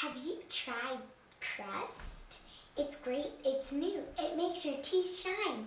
Have you tried Crest? It's great, it's new, it makes your teeth shine.